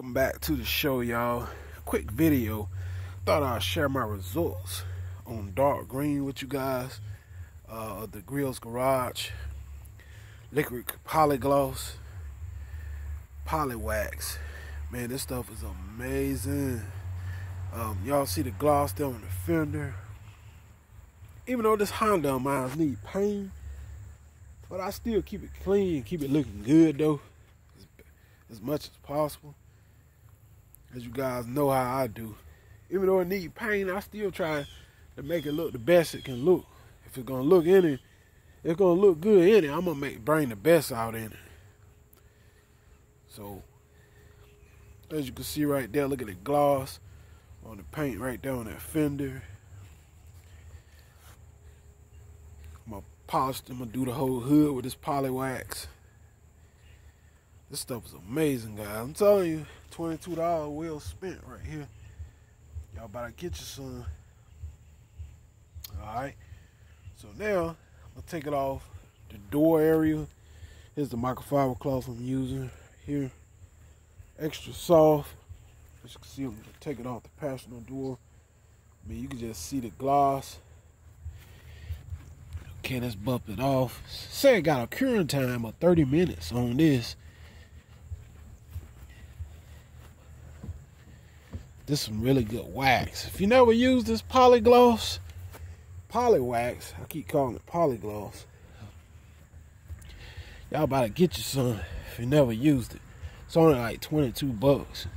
welcome back to the show y'all. Quick video. Thought i'd share my results on dark green with you guys. Uh the Griot's garage. Liquid polygloss. Polywax. Man this stuff is amazing. Um, y'all see the gloss there on the fender? Even though this honda of mine need paint but i still keep it clean keep it looking good though as, as much as possible as you guys know how I do. Even though it need paint, I still try to make it look the best it can look. If it's gonna look in it, it's gonna look good in it. I'm gonna make bring the best out in it. So as you can see right there, look at the gloss on the paint right there on that fender. I'm gonna polish, I'm gonna do the whole hood with this poly wax. This stuff is amazing, guys. I'm telling you, $22 well spent right here. Y'all better get you some. Alright. So now, I'm going to take it off the door area. Here's the microfiber cloth I'm using here. Extra soft. As you can see, I'm going to take it off the passenger door. I mean, you can just see the gloss. Okay, let's bump it off. Say it got a curing time of 30 minutes on this. This some really good wax. If you never use this polygloss, polywax, I keep calling it polygloss. Y'all about to get you some if you never used it. It's only like 22 bucks.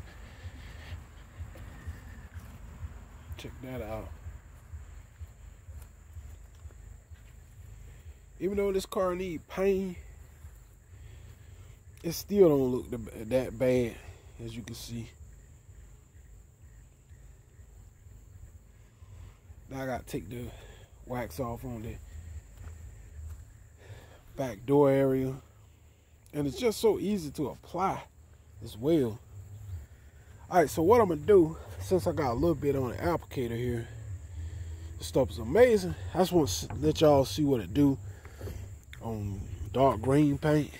Check that out. Even though this car need paint, it still don't look that bad, as you can see. I gotta take the wax off on the back door area. And it's just so easy to apply as well. Alright, so what I'm gonna do, since I got a little bit on the applicator here, this stuff is amazing. I just want to let y'all see what it do on dark green paint.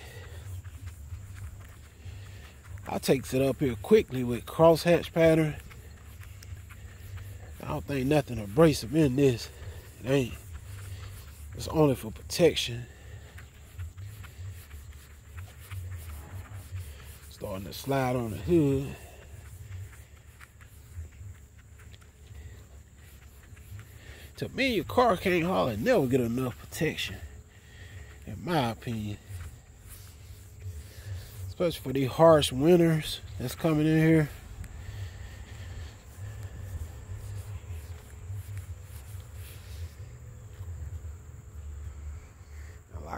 I takes it up here quickly with crosshatch pattern I don't think nothing abrasive in this. It ain't. It's only for protection. Starting to slide on the hood. To me, your car can't hardly never get enough protection. In my opinion. Especially for these harsh winters that's coming in here.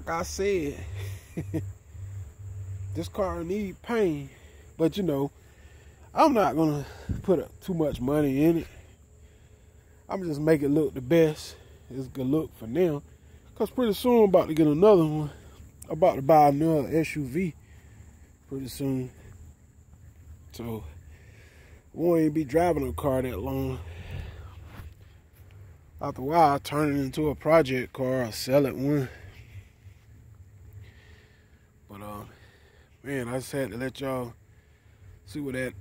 Like I said, this car need paint, but you know, I'm not gonna put up too much money in it. I'm just make it look the best. It's good look for now, cause pretty soon I'm about to get another one. I'm about to buy another SUV pretty soon, so won't even be driving a car that long. After a while, I turn it into a project car. I sell it one. But uh, man, I just had to let y'all see what that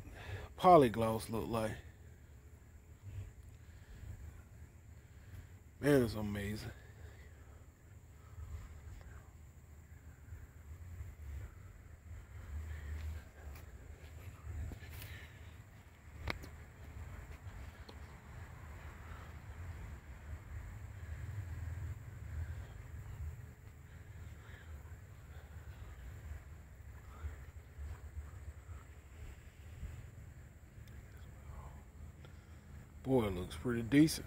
polygloss look like. Man, it's amazing. Boy, it looks pretty decent.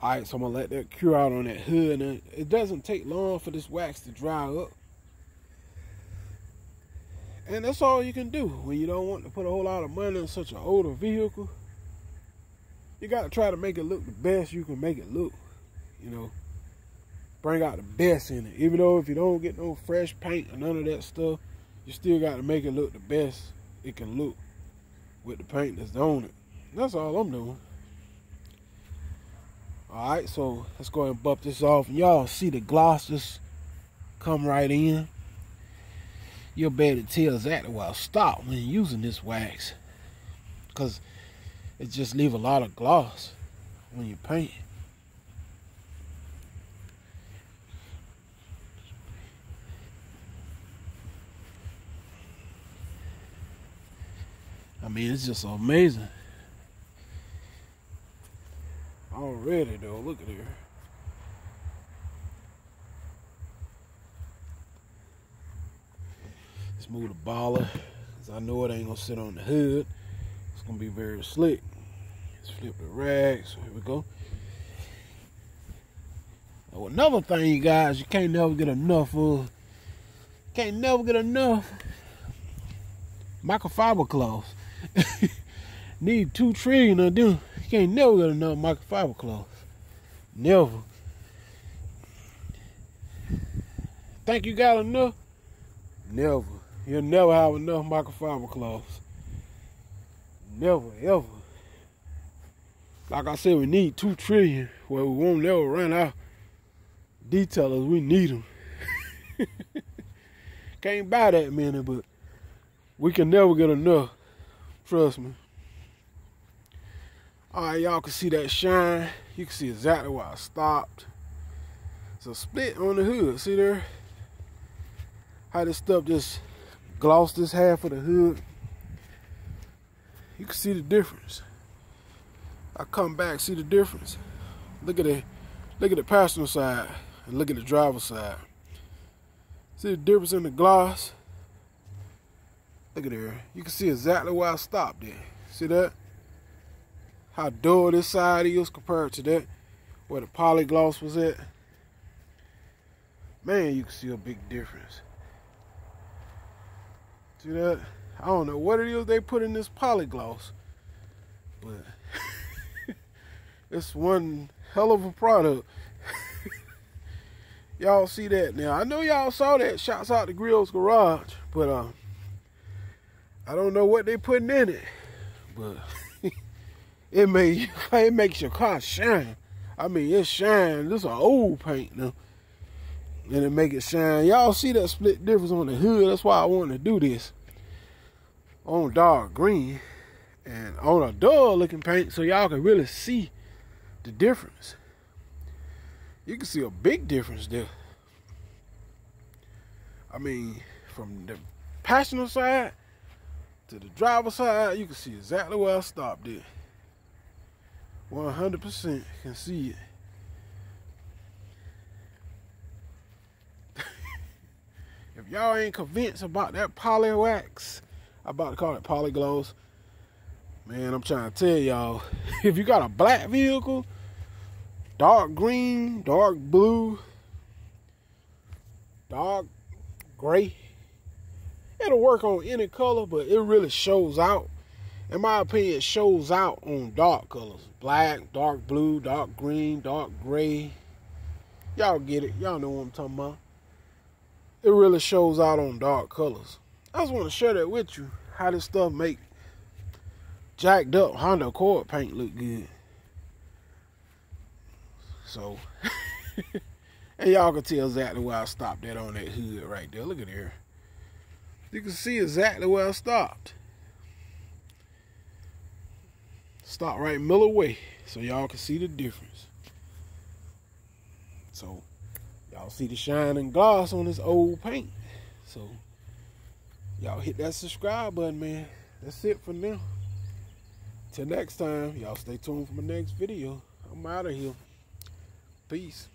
All right, so I'm gonna let that cure out on that hood, and it doesn't take long for this wax to dry up. And that's all you can do when you don't want to put a whole lot of money in such an older vehicle. You gotta try to make it look the best you can make it look. You know, bring out the best in it. Even though if you don't get no fresh paint or none of that stuff, you still got to make it look the best it can look with the paint that's on it. That's all I'm doing. Alright, so let's go and bump this off. And y'all see the gloss just come right in. you'll be able to tell exactly where I stop when using this wax. Because it just leave a lot of gloss when you paint. I mean, it's just amazing. Already though, look at here. Let's move the baller, cause I know it ain't gonna sit on the hood. It's gonna be very slick. Let's flip the rag. So here we go. Oh, another thing, you guys, you can't never get enough of. Can't never get enough microfiber cloths. Need two trillion of them. Can't never get enough microfiber cloths. Never. Think you got enough? Never. You'll never have enough microfiber cloths. Never, ever. Like I said, we need two trillion. Well, we won't never run out. Detailers, we need them. Can't buy that many, but we can never get enough. Trust me. All right, y'all can see that shine. You can see exactly where I stopped. So split on the hood. See there? How this stuff just glossed this half of the hood. You can see the difference. I come back, see the difference. Look at the look at the passenger side and look at the driver side. See the difference in the gloss? Look at there. You can see exactly where I stopped there. See that? How dull this side is compared to that, where the polygloss was at. Man, you can see a big difference. See that? I don't know what it is they put in this polygloss, but it's one hell of a product. y'all see that now? I know y'all saw that. Shots out the Griot's Garage, but uh, I don't know what they putting in it, but it may it makes your car shine. I mean, it shines. This is an old paint now, and it make it shine. Y'all see that split difference on the hood? That's why I wanted to do this on dark green and on a dull looking paint, so y'all can really see the difference. You can see a big difference there. I mean, from the passenger side to the driver side, you can see exactly where I stopped it. 100% can see it. if y'all ain't convinced about that poly wax, I about to call it polygloss. Man, I'm trying to tell y'all, if you got a black vehicle, dark green, dark blue, dark gray, it'll work on any color, but it really shows out. In my opinion, it shows out on dark colors. Black, dark blue, dark green, dark gray. Y'all get it. Y'all know what I'm talking about. It really shows out on dark colors. I just want to share that with you. How this stuff make jacked up Honda Accord paint look good. So, and y'all can tell exactly where I stopped that on that hood right there. Look at there. You can see exactly where I stopped. Stop right Miller Way so y'all can see the difference. So y'all see the shining gloss on this old paint. So y'all hit that subscribe button, man. That's it for now. Till next time, y'all stay tuned for my next video. I'm out of here. Peace.